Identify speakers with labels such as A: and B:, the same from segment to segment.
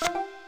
A: you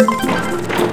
A: Thank you.